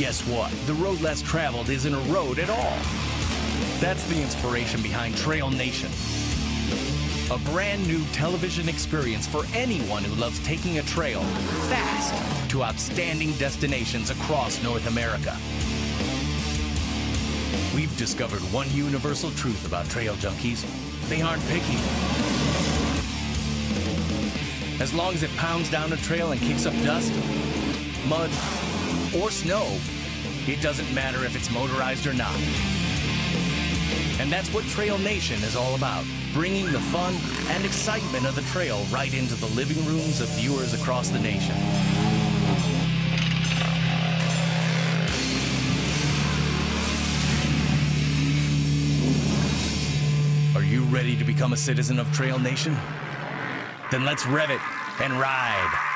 guess what? The road less traveled isn't a road at all. That's the inspiration behind Trail Nation. A brand new television experience for anyone who loves taking a trail fast to outstanding destinations across North America. We've discovered one universal truth about trail junkies they aren't picky. As long as it pounds down a trail and kicks up dust, mud, or snow, it doesn't matter if it's motorized or not. And that's what Trail Nation is all about bringing the fun and excitement of the trail right into the living rooms of viewers across the nation. Are you ready to become a citizen of Trail Nation? Then let's rev it and ride.